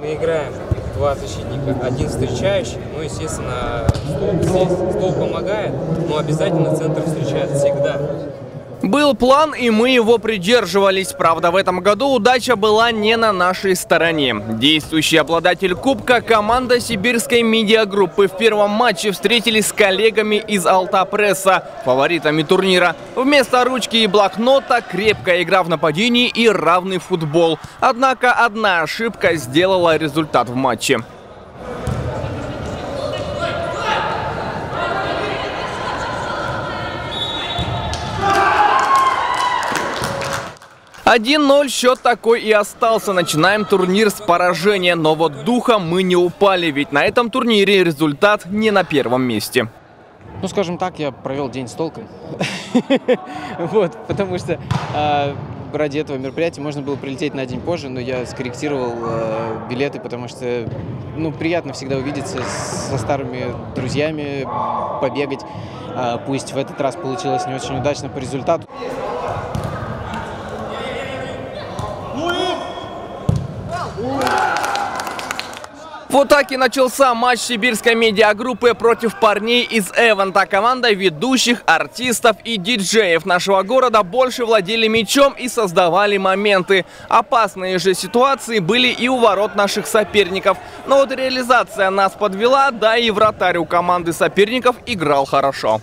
Мы играем два защитника, один встречающий, ну, естественно, стол. Стол помогает, но обязательно центр встречает всегда. Был план, и мы его придерживались. Правда, в этом году удача была не на нашей стороне. Действующий обладатель Кубка, команда сибирской медиагруппы в первом матче встретились с коллегами из Алтапресса, фаворитами турнира. Вместо ручки и блокнота крепкая игра в нападении и равный футбол. Однако одна ошибка сделала результат в матче. 1-0 счет такой и остался. Начинаем турнир с поражения. Но вот духом мы не упали, ведь на этом турнире результат не на первом месте. Ну, скажем так, я провел день с толком. Вот, потому что а, ради этого мероприятия можно было прилететь на день позже, но я скорректировал э, билеты, потому что ну, приятно всегда увидеться со старыми друзьями, побегать. Э, пусть в этот раз получилось не очень удачно по результату. Вот так и начался матч сибирской медиагруппы против парней из Эванта. Команда ведущих, артистов и диджеев нашего города больше владели мячом и создавали моменты. Опасные же ситуации были и у ворот наших соперников. Но вот реализация нас подвела, да и вратарь у команды соперников играл хорошо.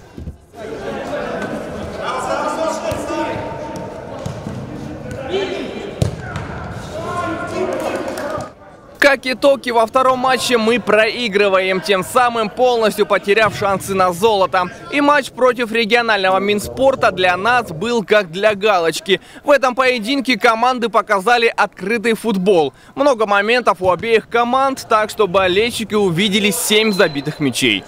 Как итоги во втором матче мы проигрываем, тем самым полностью потеряв шансы на золото. И матч против регионального Минспорта для нас был как для галочки. В этом поединке команды показали открытый футбол. Много моментов у обеих команд, так что болельщики увидели 7 забитых мячей.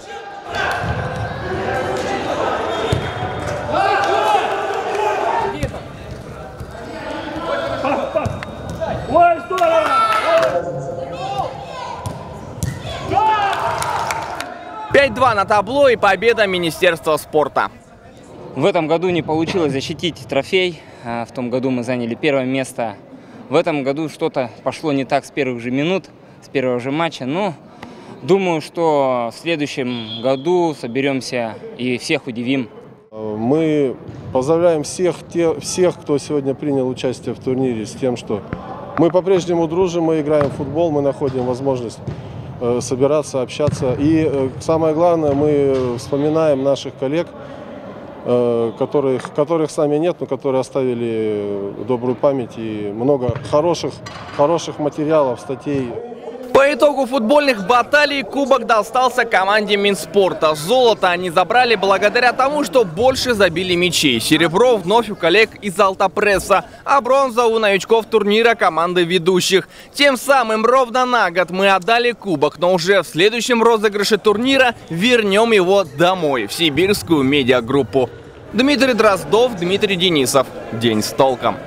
5-2 на табло и победа Министерства спорта. В этом году не получилось защитить трофей. А, в том году мы заняли первое место. В этом году что-то пошло не так с первых же минут, с первого же матча. Но думаю, что в следующем году соберемся и всех удивим. Мы поздравляем всех, те, всех, кто сегодня принял участие в турнире с тем, что мы по-прежнему дружим, мы играем в футбол, мы находим возможность собираться, общаться. И э, самое главное, мы вспоминаем наших коллег, э, которых, которых с нами нет, но которые оставили добрую память и много хороших, хороших материалов, статей. По итогу футбольных баталий кубок достался команде Минспорта. Золото они забрали благодаря тому, что больше забили мячей. Серебро вновь у коллег из Алтапресса, а бронза у новичков турнира команды ведущих. Тем самым ровно на год мы отдали кубок, но уже в следующем розыгрыше турнира вернем его домой, в сибирскую медиагруппу. Дмитрий Дроздов, Дмитрий Денисов. День с толком.